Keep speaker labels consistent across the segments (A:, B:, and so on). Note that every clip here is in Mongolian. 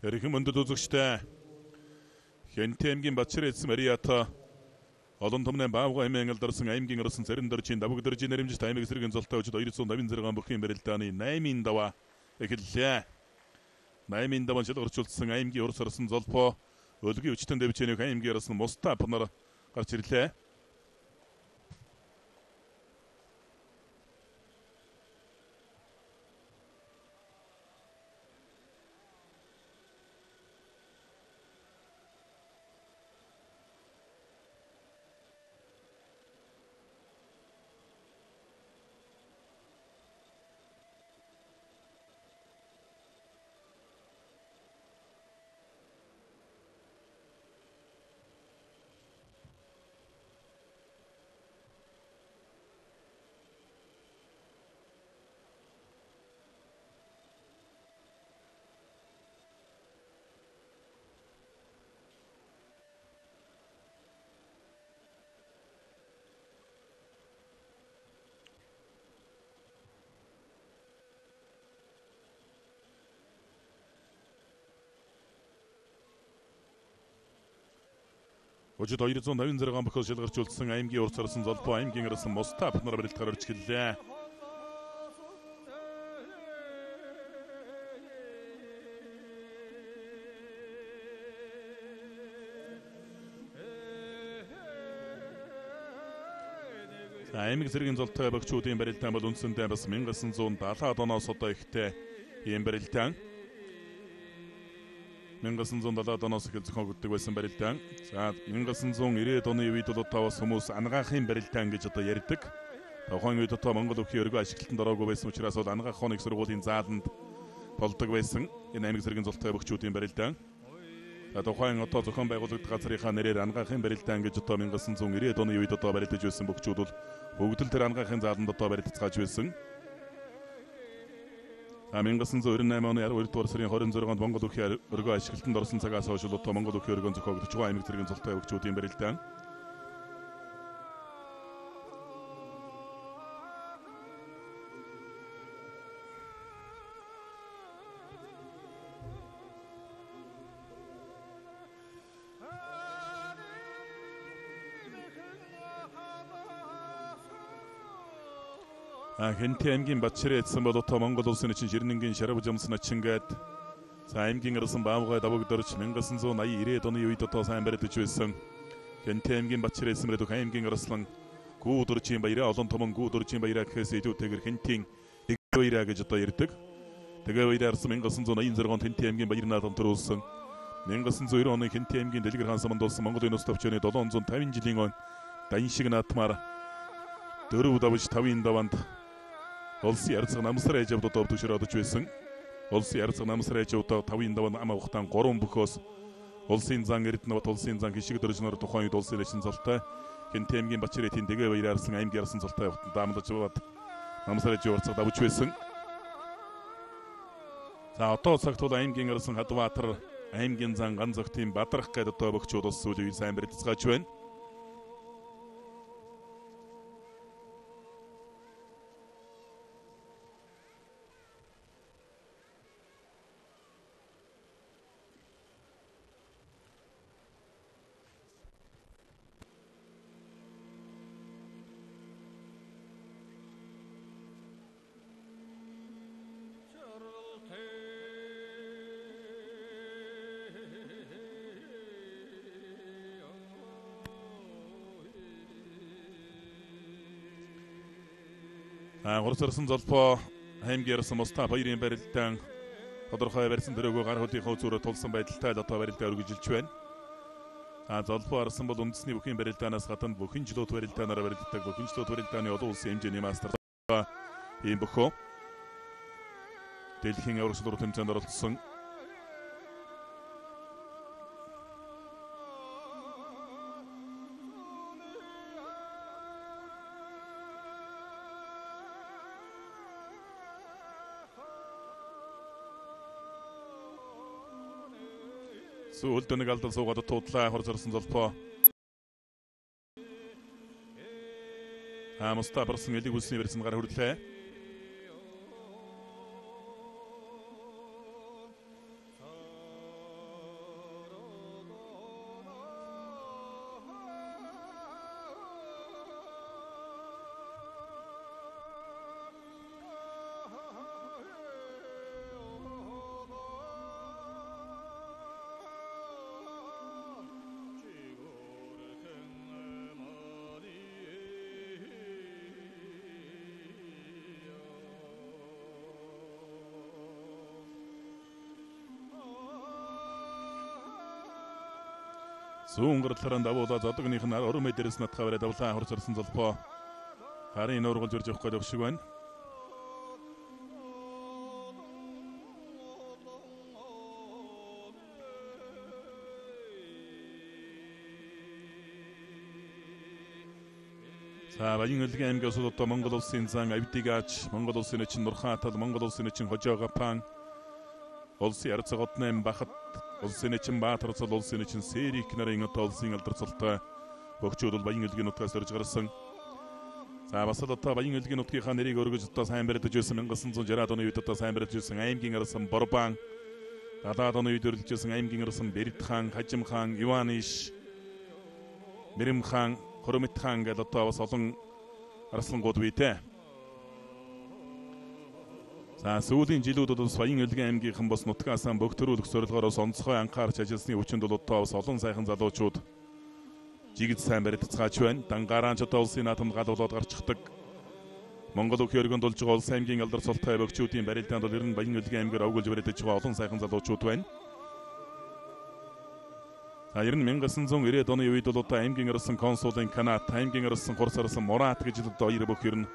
A: Эрхэм өндөд үзэгчтэй Хэнтэмгийн Батчирээс Мариата олон томны баавга хэмээн алдарсан аймгийн арсан царин дөржийн давг дөржийн нэрэмжт аймаг эсрэгэн золтой өчид 256 бүхий барилдааны 8-ын даваа эхэллээ. 8-ын даваа жил орчуулсан аймгийн урс арсан золпоо өлгийн өчтөн дэвчэнийг аймгийн арсан мустап нар гарч ирлээ. Өчид 256 бохос шилгарчулсан аймгийн урт сарсан золбоо аймгийн арсан Мустаф нар барилдахаар орж гэлээ. Аймаг зэргийн золтой багчуудын барилдаан бол үндсэндээ бас 1970 оноос одоо ихтэй ийм барилдаан. 1970 оноос эхэл зохиогддог байсан барилдаан. За 1990-ад оны үед бол одоо бас хүмүүс ангаахын барилдаан гэж одоо ярьдаг. Тухайн үед одоо Монгол өвхийн өргөө ашиглалтанд ороогүй байсан учраас бол ангаах хоног сургуулийн зааланд болдог байсан. Энэ аймаг зэргийн зултай бөхчүүдийн барилдаан. За тухайн одоо зохион байгуулагдах газрынхаа нэрээр ангаахын барилдаан гэж одоо 1990-ад оны үед одоо барилдаж байсан бөхчүүд бол бүгд л тэр ангаахын зааланд одоо барилдацгааж байсан. 1998 оны 12 дугаар сарын 26-нд Монгол өхий өргөө ашиглалтанд орсон цагаас хойш одоо Монгол өхий өргөөн зохиогдож байгаа аймаг зэргийн золтой өвчүүдийн барилдаан хэнтэй аймгийн Батчирээ эдсэн бол одоо Монгол улсын чинь Жирнэнгийн Шарав жамсна чингээд за аймгийн арсан баамгай давагдорч 1980 90-ад оны үед одоо сайн баригдаж байсан. Хэнтэй аймгийн Батчирээ эсмэрэд аймгийн арслан гүү дөржийн баяраа олон томон гүү дөржийн баяраа гэхээс илүүтэйгэр хэнтийн дэг баяраа гэж одоо ярьдаг. Тэгээ баяраа арсан 1986 онд хэнтэй аймгийн баяр наадам төрүүлсэн. 1990 оны хэнтэй аймгийн дэлгэр хаан саманд болсон Монголын улс төвчөөний 750 жилийн өн дан шиг наатмаар дөрөв давж тавын даванд Улсын ярцаг намсар ээжэвд одоо төвшөрөдөж байсан. Улсын ярцаг намсар ээжэвд 5-ын даван ам авахтан 3 бөхөөс улсын зан Эрдэнэбат улсын зан гişиг дөржнөр тухайн үед улсын элчин золтой Хинтэмгийн Бачирэтийн дэгэ баяраарсан аймгийн ярсан золтой явахтан даамдаж бод намсар ээжэв урцаг давж байсан. За одоо цагт бол аймгийн ярсан Хадбаатар аймгийн зан ган зөгтийн бадрах гэдэг одоо бөхчүүд улс үеийг сайн барьцгааж байна. Хурцарсан золбоо хаймгаарсан мустаа хоёрын барилдаан тодорхой барьсан төрөөгөө гар хөдийнхөө зүрэ тулсан байдалтай л одоо барилдаа өргөжилж байна. А золбоо арсан бол үндэсний бүхэн барилдаанаас гадна бүхэн жилүүд барилдаанаар барилддаг бүхэн жилүүд барилдааны олон улсын хэмжээний мастер ийм бөхөө дэлхийн Евросудор тэмцээнд оролцсон Сүүлд нэг алдан суугаад туудлаа хор зорсон золбоо. Хамста барсан элэг үлсний барьсан гар хүрлээ. Сүүн гартлаараа давуулаа зодогных нь орон мэдрэс натхаа барай давлаа хурцарсан золбоо. Харын нуургалж ирж явах гэдэг шиг байна. За Баян Өлгийн улсууд одоо Монгол улсын зан Авдигаач, Монгол улсын эчин Нурхаатал, Монгол улсын эчин Хожоогапан, улсын Ярцаг одны Бахат Улсын эчин Баатарцал улсын эчин Сэрик нарын одоо улсын алдарцалтай бөгчүүд бол Баян өлгийн нутгаас орж гарсан. За бас л одоо Баян өлгийн нутгийнхаа нэрийг өргөж одоо сайн барьж байсан 1960-аад оны үед одоо сайн барьж байсан аймгийн арсан Борбан 70-аад оны үед өрлөж байсан аймгийн арсан Бэрд хаан, Хажим хаан, Иваниш, Мэрэм хаан, Хоромит хаан гэдээ одоо бас олон арслангууд бийтэй. За сүүлийн жилүүд бол бас Баян Өлгийн аймгийнхан бас нутгаасаа бөгтөрүүлэх зорилгоороос онцгой анхаарч ажилласны хүчинд бол одоо бас олон сайхан залуучууд жигд сайн баригдцгаач байна. Дангараанч одоо улсын наадамд гал болоод гарчдаг. Монгол өх өргөнд болж байгаа улс аймгийн алдар султай бөгчүүдийн барилдаанд бол ер нь Баян Өлгийн аймгаар овгуулж баригдаж байгаа олон сайхан залуучууд байна. За ер нь 1990-ад оны үед бол одоо аймгийн арсан консулын Канат, аймгийн арсан хурц арсан Мурат гэж одоо хоёр бүх ер нь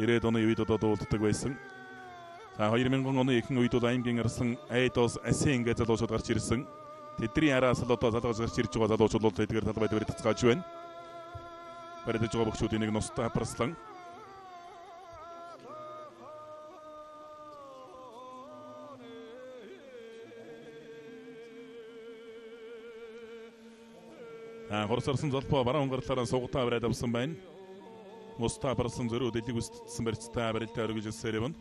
A: 90-ад оны үед одоо дуулддаг байсан. За 2000 оны ихэнх үед бол аймгийн арслан Айдос Асин гэж залуучууд гарч ирсэн. Тэдний араас л одоо залгаж гарч ирж байгаа залуучууд бол эдгээр талбайд баригдцгааж байна. Баригдаж байгаа бөхчүүдийн нэг нустай апарслан. А хорсорсон золбоо баруун гарлаараа сугатаа барайд авсан байна. Муста барсан зөрүү дэлэг үстсэн барьцтай барилтаа өргөж өссөөр юм.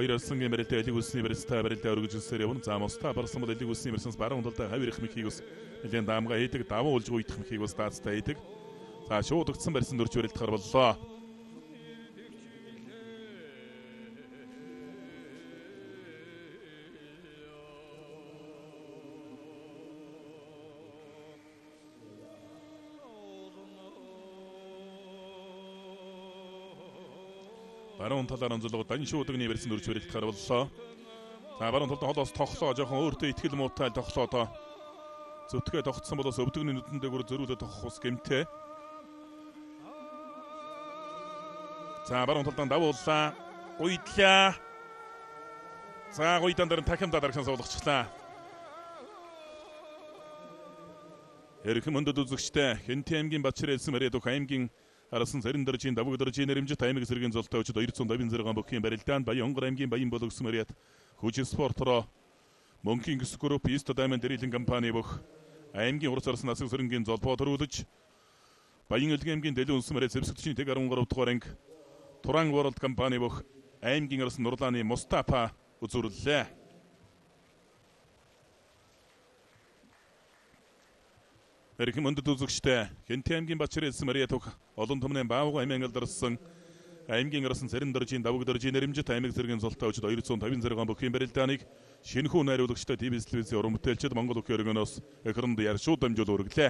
A: Хоёр арслангийн барилтаа элиг үлсний барилтаа барилтаа өргөж өсөөр явна. За мостаа барсан бол элиг үлсний барилсанс баруун талдаа хавь ирэх мөхийг бас нэлийн даамга хийдэг. Давуу улж гуйдах мөхийг бас даацтай хийдэг. За шууд өгцсөн барьсан дөрж барилтахаар боллоо. Баруун талаар онцлог данши удагны барьсан үрж барилдахаар боллоо. За баруун талд холоос тоглоо жоохон өөртөө ихтгэл муутай тоглоо одоо. Зүтгээ тогтсон болоос өвдөгний нүдэндээ бүр зөрүүлээ тогох ус гэмтэй. За баруун талд давууллаа. Уйдлаа. За гойдан дээр тахимдаа дарахсан суулгачлаа. Эрхэм өндөд үзэгчтэй Хэнти аймгийн Батчир элсэн Мариад Аймгийн Арасан зарим дөржийн давг дөржийн нэрэмжит аймаг зэргийн золтой өчид 256 бүхийн барилдаанд Баян Онгор аймгийн Баян болгосон мэриат хүч спортроо Мөнхийн гис групп East Diamond дэрэлэн компани бүх аймгийн урс арсан насаг сөрөнгийн золбоо төрүүлж Баян Өлгийн аймгийн дэлгэн үнсэн мэриат зэвсэгчний тэг 13 дугаар анги Туран World компани бүх аймгийн арсан Нурлааны Мустафа үзүүллээ. Эрхэм өндөд үзэгчтэй Хэнти аймгийн Бачир элсэн Мария Тух олон түмний баавга аймгийн алдарсан аймгийн арсан царин дөржийн давг дөржийн нэрэмжит аймаг зэргийн зултай өчид 250 зэрэг бүхийн барилдааныг шинэхүү найруулагчтай ТV телевизийн уран бүтээлчд Монгол өх өргөнөөс экранд яршуу дамжуул өргөлээ.